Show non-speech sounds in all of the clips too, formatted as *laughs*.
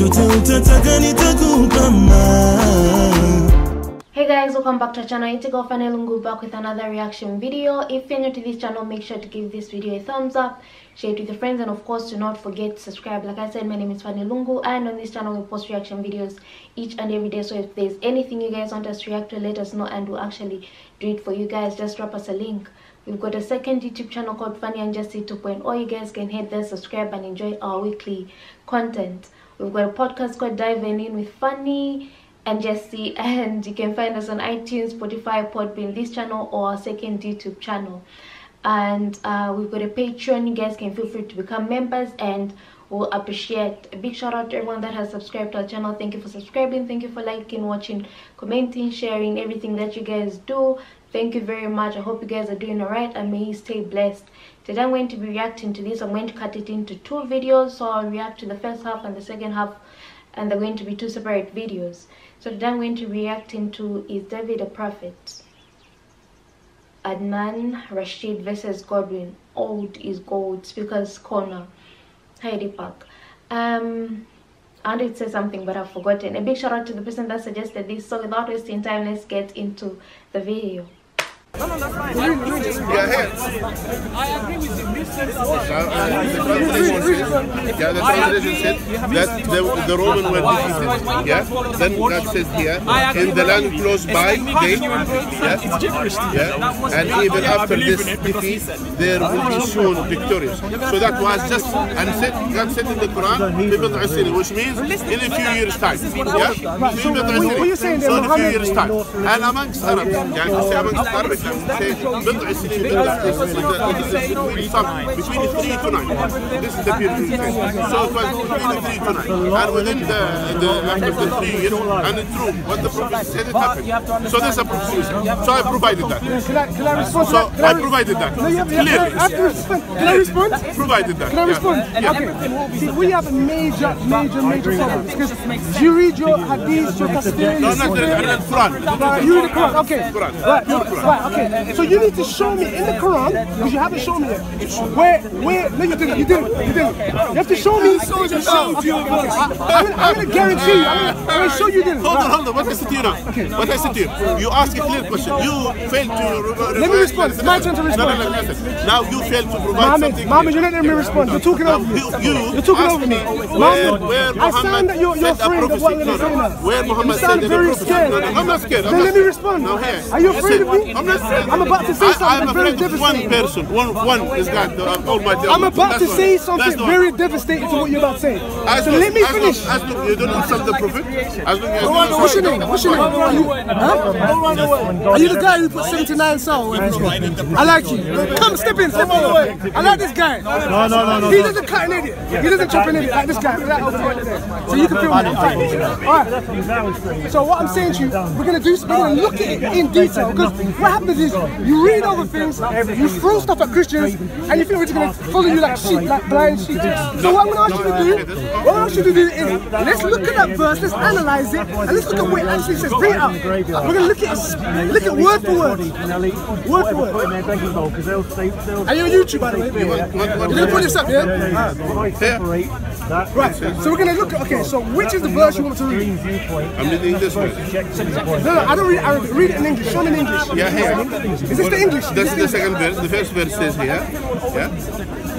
Hey guys, welcome back to our channel. It's your girl Lungu back with another reaction video. If you're new to this channel, make sure to give this video a thumbs up, share it with your friends, and of course, do not forget to subscribe. Like I said, my name is Fanny Lungu, and on this channel we post reaction videos each and every day. So if there's anything you guys want us to react to, let us know, and we'll actually do it for you guys. Just drop us a link. We've got a second YouTube channel called Fanny and Jessy 2.0. You guys can head there, subscribe, and enjoy our weekly content. We've got a podcast called Diving In with Fanny and Jessy, *laughs* and you can find us on iTunes, Spotify, Podbean, this channel, or our second YouTube channel. And uh, we've got a Patreon. You guys can feel free to become members, and we'll appreciate a big shout out to everyone that has subscribed to our channel. Thank you for subscribing. Thank you for liking, watching, commenting, sharing, everything that you guys do. Thank you very much. I hope you guys are doing alright, and may you stay blessed. Today I'm going to be reacting to this. I'm going to cut it into two videos, so I'll react to the first half and the second half and they're going to be two separate videos. So today I'm going to react into Is David a Prophet? Adnan Rashid versus Godwin. Old is gold. Speaker's Corner. Hyde Park. Um, I wanted to say something but I've forgotten. A big shout out to the person that suggested this. So without wasting time, let's get into the video. I agree with you. This says Uh, uh, the translation says, yeah, the translation said that the, the Roman were defeated. Yeah, then God says here, in the land close by, they, yeah, yeah, and even after this defeat, there will be soon victorious. So that was just, and said, God said in the Quran, which means in a few years time. Yeah, so what- what you're saying So in a few years time. And amongst Arabs, yeah, amongst I say بِضْعِ سِنِينَ, some between three to nine. This is the period. we say. So it was between three to nine. And within the, the after the three years, and it's true, what the prophet said it happened. So there's a prophecy. So I provided that. Can I, can I respond to So that? Can I re- provided that. No, you have, you have, Clearly. I have to respond. Can I respond? Provided that. Can I yeah. respond? Yeah. Okay. See, we have a major, major, major problem. Because do you read your hadith, your tafsir, No, your not the sunnah? the Quran. Right, you read the Quran, okay. Quran. Right, no, right, okay. So you need to show me in the Quran, because you haven't shown me yet, where, where, no, you didn't, you didn't, you didn't. You have to show me. I showed you. I'm gonna, guarantee you, I'm gonna, show you didn't. Hold on, hold on. What I said to you now? What I said to you? You ask a clear question. You failed to. Let me respond. It's my turn to respond. no, no, listen. Now you failed to provide Mohammed, something. Mohammed, you're not letting me respond. You're talking over me. You, you You're talking over me. Mohammed, where I sound that you're, you're afraid of what prophecy. I'm No, going to say no. now. Where Muhammad you sound said very scared. No, no, I'm not scared. Then let me respond. No. Are you afraid of me? I'm not. I'm about to say something I'm very afraid of one devastating. person. One, one is God, the Almighty. I'm about That's to all. say something very devastating to what you're about to say. As So long- let me as long- finish. As long you don't insult the prophet. As long as you What's your name? What's your name? Are you, huh? Are you the guy who put 79 soul? I like you. Come, step in, step all the way. I like this guy. No, no, no, no. He doesn't cut an idiot. He doesn't chop an idiot like this guy. Like over there. So you can feel me. All right. So what I'm saying to you, we're gonna do. We're gonna look at it in detail because what is you read over things, you throw stuff at Christians, and you think we're just gonna follow you like sheep, like blind sheep. So what I'm gonna ask you to do, what I'm gonna ask you to do is let's look at that verse, let's analyze it, and let's look at what it actually says. It up. We're gonna look at it, look at word for word, word for word. Are you on YouTube by the way? You're gonna put this up, yeah? Right. So we're gonna look at. Okay. So which is the verse you want to read? I'm reading this one. No, no, I don't read Arabic. Read it in English. Show me in English. Yeah, here. Is this the English? This is the second verse. The first verse says here. Yeah.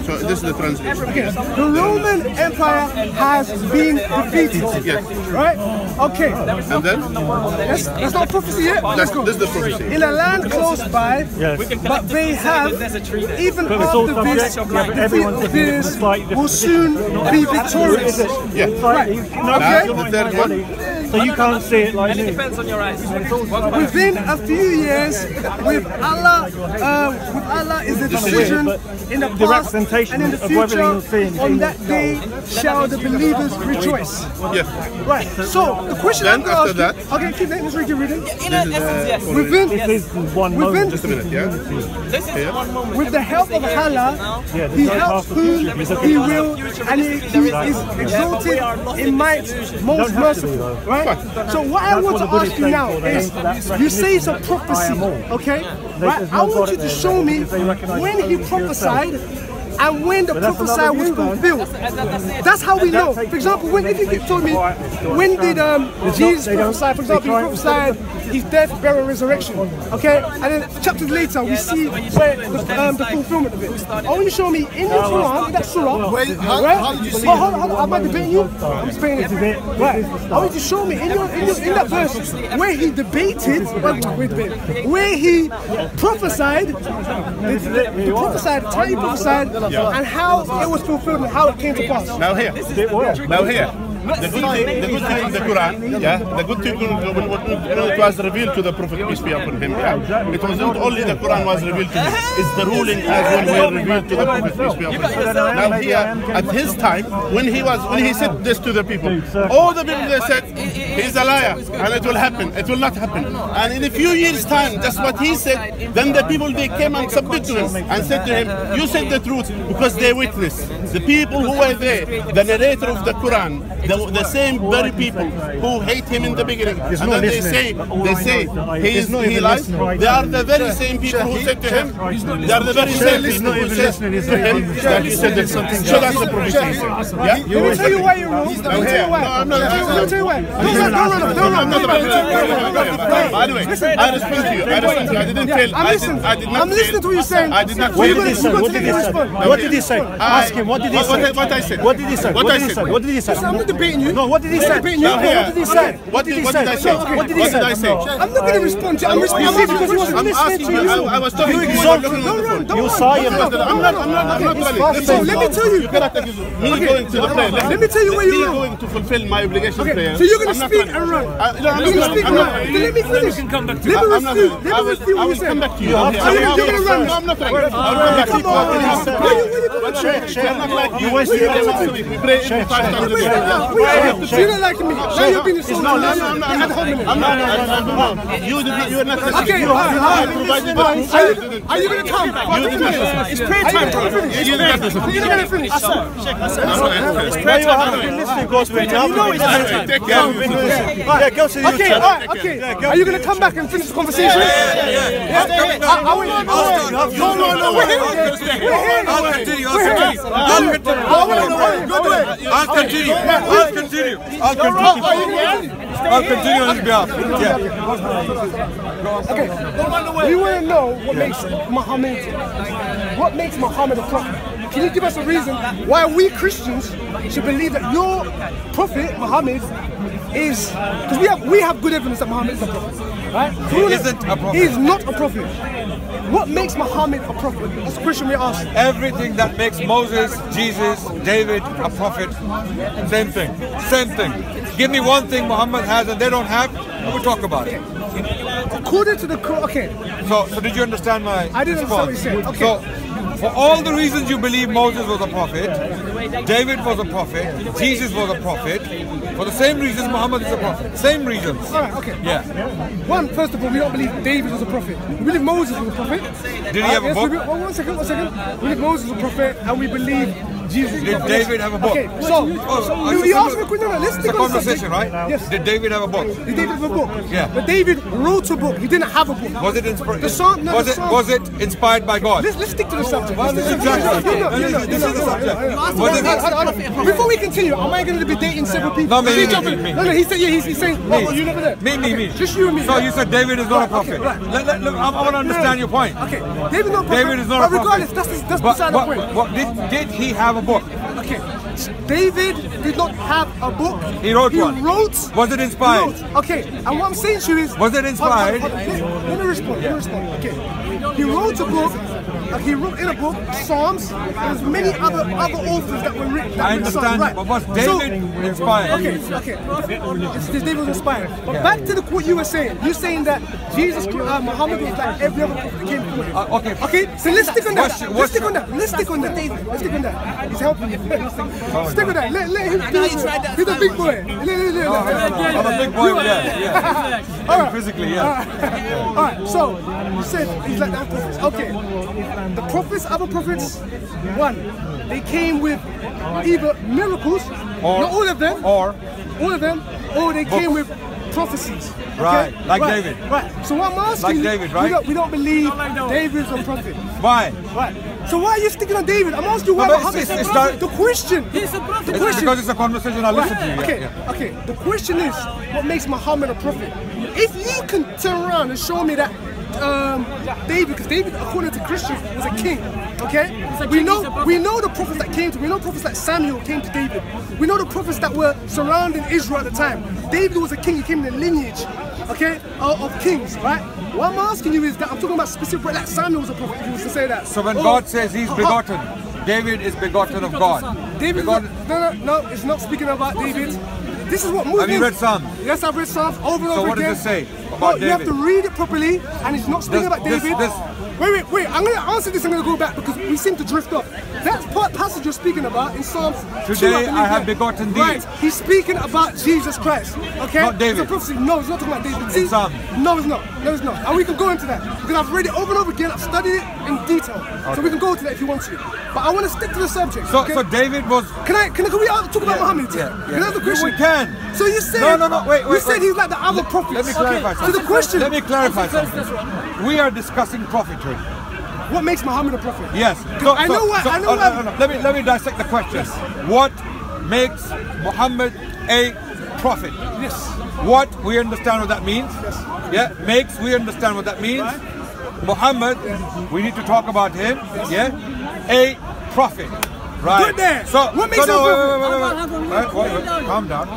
So this is the translation. Okay. The Roman Empire has been defeated. Yes. Right? Okay. And then That's, that's not prophecy yet. Let's that's, go. this is the prophecy. In a land close by, but they have, even after this, the, this will soon be victorious. Yeah. Right. Now, Okay. the third one. So you can't see it like me. depends on your eyes. Within a few years, with Allah, uh, with Allah is the decision in the the past representation and in the of everything you're future. seeing On that day shall the believers rejoice. Yeah. Right. So the question Then I'm going to ask you. Okay, keep that. Let's read your reading. In essence, yes. Within, This is one within, moment. Just a minute. Yeah. This is one moment. with the help of Allah, Yeah, He there's helps whom. He will, and He, he is exalted in might, most Don't have to be, merciful. though. Right. So what I want to ask you now is, you say it's a prophecy, I am all. okay? Right. I want you to show me because they recognise when He only for yourself. prophesied and when the But that's prophesy was view, though. fulfilled. That's how we know. For example, when if you told me when did um, Jesus they don't- prophesy? For example, he prophesied his death, burial, resurrection. Okay, and then chapters later we see where the, um, the fulfillment of it. I want you to show me in the Quran, in that surah. Wait, how- right? how did you see Oh, it? hold on, hold on, am I debating you? I'm debating it. Right. I want you to show me in, your, in, your, in that verse where he debated, wait, wait a minute, where he prophesied, the, the, the prophesied, time he prophesied, and how it was fulfilled and how it came to pass. Now here, now here. The good thing, the good thing in the Quran, yeah, the good thing when, when, when it was revealed to the Prophet peace be upon him, yeah, it was not only the Quran was revealed to him, it's the ruling as well were revealed to the Prophet peace be upon him. Now here, at his time, when he was when he said this to the people, all the people they said he's a liar and it will happen, it will not happen. And in a few years' time, just what he said, then the people they came and submitted to him and said to him, you said the truth because they witnessed. The people who were there, the narrator of the Quran, the, the same very people who hate him in the beginning, and then they say, they say he is not he lies. They are the very same people who said to him, they are the very same people who said to him that he said something. So that's the prophecy. Yeah. Let me tell you why you're wrong. Let me tell you why. No, I'm not- Let me tell you why. Don't run, don't run, don't run. By the way, I respond to you. I respond to you. I didn't tell. I did. Not. I'm listening to what you're saying. I did not. What did he say? What did he say? a response. What did he say? Ask him. What did he say? what- I said. What did he say? What did he say? What did he say? I'm not you. No, what did he say? not debating you. Now here. What did he say? What did, what did I say? What did What did I say? I'm not going to respond to you. I'm responding because he wasn't listening asking to you. you. I, I was talking to you. exalted looking him. at the phone. Don't You saw Don't him. I'm not, I'm not, I'm not running. So let me tell you. You cannot accuse me going to the prayer. Let me tell you where you're wrong. going to fulfill my obligation Okay, so you're gonna speak and run. I, no, I'm You're not gonna speak and run. let me finish. come back to Let me refute. Let me refute what you said. come back to you. Are you here. gonna run? No, I'm not running. I'll come back to come you. on. What did he say? Where you- you going? Share, share. I'm not like You you. wasted your Every time. week we pray every five times a day. So you're not liking me. Now you're being so No, no, no, I'm not. I'm not. I'm not. You did not. You are not. Okay, You all right, all I Are the you, are you gonna come? You did not listen. It's prayer time. Are you gonna finish? You did not listen. You're not gonna finish. Now you have been listening, go to it. You know it's Take care of yourself. Yeah, go to Okay, all right, okay. Are you gonna come back and finish the conversation? Yeah, I- I will- No, no, no, we're here. We're here. I'll continue. I'll continue. I'll continue. I'll continue. I'll continue. I'll continue. Are you gonna- I'll continue on his behalf. Yeah. Okay, we want to know what makes Muhammad, what makes Muhammad a prophet. Can you give us a reason why we Christians should believe that your prophet Muhammad is? Because we have we have good evidence that Muhammad is a prophet, right? He isn't a prophet. He is not a prophet. What makes Muhammad a prophet? That's the question we ask. Everything that makes Moses, Jesus, David a prophet, same thing. Same thing. Give me one thing Muhammad has and they don't have, and we'll talk about it. According to the Quran, okay, So, so did you understand my I didn't understand what you said. Okay. So, for all the reasons you believe Moses was a prophet, David was a prophet, Jesus was a prophet, for the same reasons Muhammad is a prophet. Same reasons. all right, okay. Yeah. One, first of all, we don't believe David was a prophet. We believe Moses was a prophet. Did he uh, have a yes, book? We, oh, one second, one second. We believe Moses was a prophet, and we believe Jesus. Did. David have a book? Okay, so, Oh, so a asked question. No, no, let's It's a stick on the conversation, right? Yes. Did David have a book? Did David have a book? Yeah. But David wrote a book. He didn't have a book. Was it inspired? The psalm, no, was the it was it inspired by God? Let's, let's stick to the subject. Well, Let's stick to exactly. No, no, no, This is the subject. Before we continue, am I going to be dating several people? No, me, me, me, me. No, no, he said, yeah, he's, he's saying, oh, oh, you're not there. Me, me, me. Just you and me. So you said David is not a prophet. right. Look, I, want to understand your point. Okay, David not prophet. David is not a prophet. regardless, that's, but, the point. but did, did he have a book? Okay, David did not have a book. He wrote he one. wrote. Was it inspired? Okay, and what I'm saying to you is. Was it inspired? Hold on, hold on, hold on. Let me respond. Let me respond. Okay, he wrote a book. Like he wrote in a book Psalms. There's many other other authors that were written. That I wrote Psalms, understand, right. but was So- David inspired? Okay, okay. It's, it's David was inspired. But back to the what you were saying. You're saying that Jesus, uh, Muhammad was like every other prophet that came before him. Uh, okay. Okay. So let's stick on that. What's- let's stick on that. Let's stick on that. Let's stick on that. He's helping you. *laughs* stick on that. Let, let him. He's a big boy. Let, let, let, let. I'm a big boy, yeah, yeah. *laughs* All right. Physically, yeah. All right, so you said he's like that. Okay, the prophets, other prophets, one, they came with either miracles, Or- not all of them, or- all of them, or they came with prophecies. okay? Right, like David. Right. So what I'm asking Like you, David, we don't, we don't believe David's a prophet. Why? Right. So why are you sticking on David? I'm asking you why No, but Muhammad. it's- it's not- the question. He's a prophet. The It's question. because it's a conversation I listen to. Right, Yeah, okay, yeah. okay. The question is, what makes Muhammad a prophet? If you can turn around and show me that um, David, because David, according to Christians, was a king. Okay, a we know he's a prophet. we know the prophets that came to. We know prophets like Samuel came to David. We know the prophets that were surrounding Israel at the time. David was a king. He came in the lineage, okay, of, of kings, right? What I'm asking you is that I'm talking about specific, like Samuel was a prophet. If you was to say that. So when Oh, God says He's uh, uh, begotten, David is begotten of God. David, Begotten- no, no, no, it's not speaking about David. This is what Muslims. Have you read Psalms? Yes, I've read Psalms over and So over what does again. it say about Well, you have to read it properly, and it's not speaking This- about this- David. this- Wait, wait, wait. I'm going to answer this. I'm going to go back because we seem to drift off. That part passage you're speaking about in Psalms. two, Today believe I have begotten thee. Right. He's speaking about Jesus Christ. Okay. Not David. It's a prophecy. No, it's not talking about David. See? Psalms. No, it's not. No, it's not. And we can go into that because I've read it over and over again. I've studied it in detail. So we can go into that if you want to. But I want to stick to the subject. So, okay? so David was. Can I can, I, can we talk about Muhammad? yeah, Can yeah. I ask the question? We can. So you said No, no, no, wait, wait. You wait, said wait. he's like the other prophets. Let me clarify So the something. question: Let me clarify something. We are discussing prophethood. What makes Muhammad a prophet? Yes. I know what- I know oh, what- no, no, no. Let me let me dissect the question. What makes Muhammad a prophet? Yes. What we understand what that means. Yes. Yeah. Makes we understand what that means. Muhammad, we need to talk about him. Yeah. A prophet. Right. Good there. So What makes so, him a no, prophet? wait, wait. Wait, wait, wait. Calm down.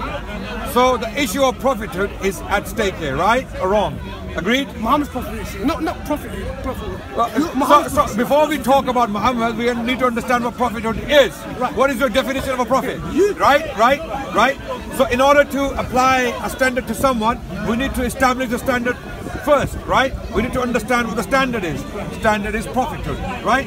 So the issue of prophethood is at stake here, right or wrong? Agreed? Muhammad's prophet. Not not prophet. Prophet. Uh, well, You- so, so before we talk about Muhammad, we need to understand what prophethood is. Right. What is your definition of a prophet? You- Right, right, right. So in order to apply a standard to someone, we need to establish the standard first, right? We need to understand what the standard is. Standard is prophethood, right?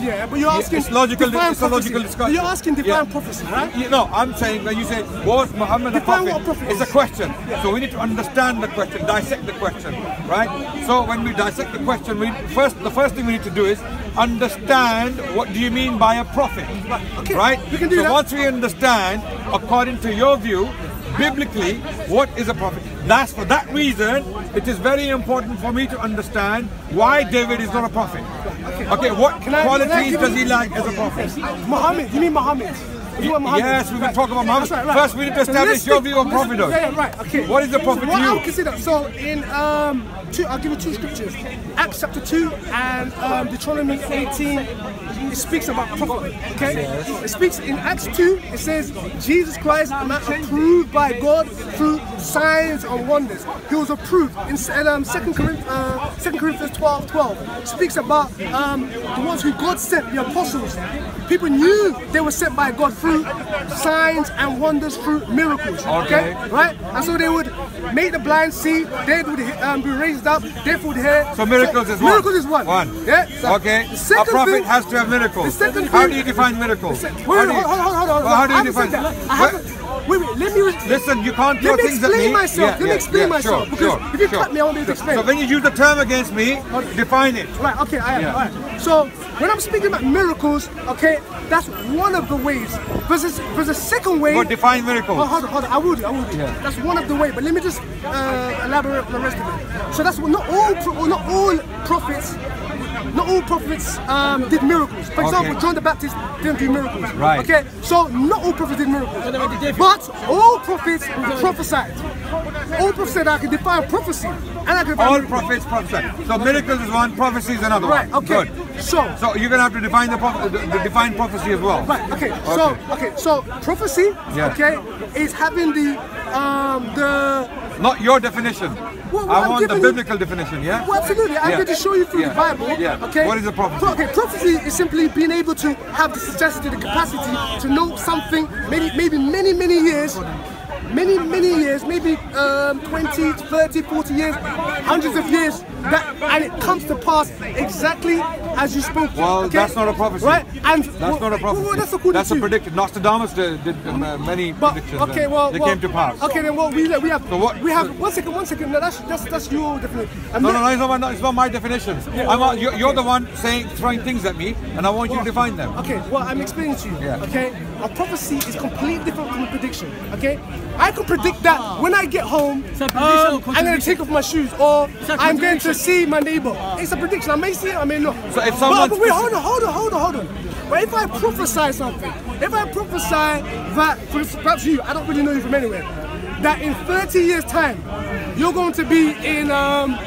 Yeah, but you're asking. it's logical- Divine it's a logical discussion. You're asking divine Yeah. prophecy, right? You know, I'm saying when you say was Muhammad a Define prophet, what prophet it's a question. So we need to understand the question, dissect the question, right? So when we dissect the question, we first the first thing we need to do is understand what do you mean by a prophet, okay, right? we can do so that. once we understand, according to your view, biblically, what is a prophet? That's for that reason it is very important for me to understand why David is not a prophet. Okay, what qualities does he lack as a prophet? Muhammad. You mean Muhammad? You want Muhammad? Yes, we can Right. talk about Muhammad. Right, right. First, we need to establish your view of let's- Yeah, yeah, right. Okay. What is the prophet to you? I would consider. So in um, two, I'll give you two scriptures. Acts chapter two and um, Deuteronomy 18. It speaks about prophet. Okay. It speaks in Acts two. It says Jesus Christ, a man approved by God through signs and wonders. He was approved in um, Second Corinthians, uh, Second Corinthians 12, 12. Speaks about um, the ones who God sent, the apostles. People knew they were sent by God through signs and wonders, through miracles. Okay, Okay. right? And so they would make the blind see, dead would um, be raised up, deaf would hear. So miracles is one. Miracles is one. One. Yeah. So Okay. A prophet thing, has to have miracles. The second How do you define miracles? Wait, wait, How do you- hold, hold, hold, hold. Well, how do you define that. I haven't- Wait, wait, let me. Listen, you can't throw Let me things at explain me. myself. Yeah, Let me explain yeah, myself. sure, because sure, if you sure. cut me, I won't be able to explain. So when you use the term against me, define it. Right, okay, I am. Yeah. Right. So when I'm speaking about miracles, okay, that's one of the ways. There's a, there's a second way. But define miracles. Oh, hold on, hold on. I would, I would. Yeah. That's one of the way. But let me just uh, elaborate on the rest of it. So that's what not all, not all prophets. Not all prophets um, did miracles. For example, Okay. John the Baptist didn't do miracles. Right. Okay. So not all prophets did miracles, but all prophets prophesied. All prophets said I can define prophecy, and I can define All miracles. prophets prophesy. So miracles is one, prophecy is another Right. one. Okay. Good. So So you're gonna have to define the, proph- the, the define prophecy as well. Right. Okay. So okay. So prophecy. Yeah. Okay, is having the um the. Not your definition. Well, I want the giving you- biblical definition. Yeah. Well, absolutely. I'm Yeah. going to show you through Yeah. the Bible. Yeah. Okay. What is a prophecy? Pro- okay. Prophecy is simply being able to have the the capacity to know something. Maybe, maybe many, many years. Many, many years, maybe um, 20, 30, 40 years, hundreds of years, that, and it comes to pass exactly as you spoke. Well, okay? that's not a prophecy. Right? And That's well, not a prophecy. Well, that's according That's a prediction. Nostradamus did, did uh, many But predictions. okay, well, they well, came to pass. Okay, then what we we have So what- we have one second, one second. No, that's that's that's your definition. And No, then- no, no, it's not, my, it's not my definition. I'm not, you're, you're the one saying, throwing things at me, and I want you to define them. Okay, well, I'm explaining to you. Yeah. Okay, a prophecy is completely different from a prediction. Okay, I can predict that when I get home, um, I'm going to take off my shoes, or I'm going to to see my neighbor. It's a prediction. I may see it, I may not. So if someone- but, wait, hold on, hold on, hold on, hold on. But if I prophesy something, if I prophesy that, for perhaps you, I don't really know you from anywhere, that in 30 years' time, you're going to be in um,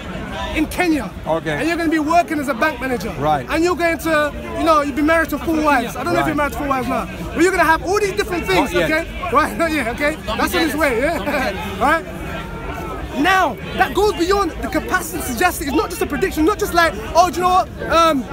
in Kenya. Okay. And you're going to be working as a bank manager. Right. And you're going to, you know, you'll be married to four wives. I don't know if you're married to four wives now. But you're going to have all these different things, okay? Right, not yet, okay? *laughs* That's on its way, yeah? *laughs* right? Now, that goes beyond the capacity suggested. It's not just a prediction, not just like, oh, do you know what? Um,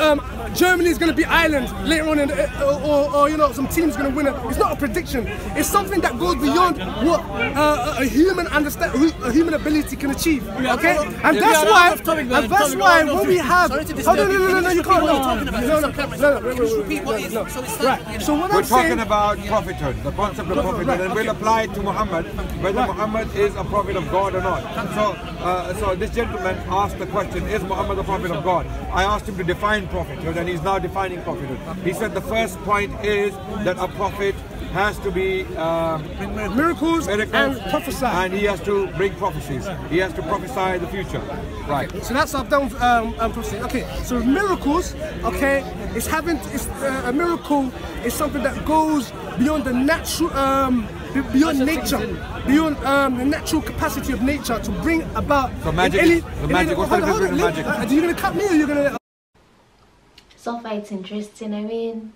um, Germany is going to be Ireland later on, in or, or, or, you know, some team's going to win it. It's not a prediction. It's something that goes beyond what uh, a a human understand, a human ability can achieve. Okay, and that's why, out of topic, and that's why we're out of when we have, oh, no, no, no, no, no, you you can't. No, you're talking about? no, no, It's on camera. no, no, Can wait, you just wait, repeat wait, what no, it is? no. So Right. So what We're I'm saying. talking about prophethood, the concept of prophethood, and we'll apply it to Muhammad, whether Muhammad is a prophet of God or not. So, uh, so this gentleman asked the question, is Muhammad a prophet of God? I asked him to define prophethood, and he's now defining prophethood. He said the first point is that a prophet has to be um, Miracles miracles, and prophesy. and he has to bring prophecies. He has to prophesy the future. Right. So that's I've done um, um, prophecy. Okay, so miracles, okay, it's having it's uh, a miracle is something that goes beyond the natural, um, beyond nature, beyond um, the natural capacity of nature to bring about. So magic in is- the magic- what's the hold, hold, the magic? Uh, are you gonna cut me or you gonna? So far it's interesting i mean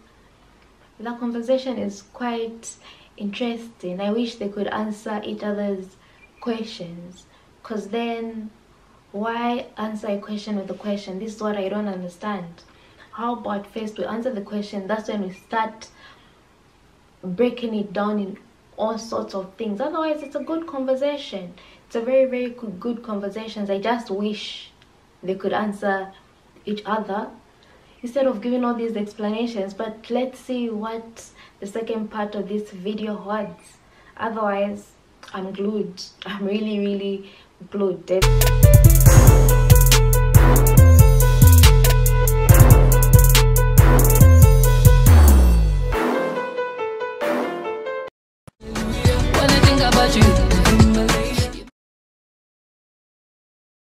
the conversation is quite interesting. I wish they could answer each other's questions. Because then why answer a question with a question? This is what i don't understand. How about first we answer the question that's when we start breaking it down in all sorts of things. Otherwise it's a good conversation. It's a very very good, good conversations. I just wish they could answer each other instead of giving all these explanations but let's see what the second part of this video holds. Otherwise i'm glued. I'm really really glued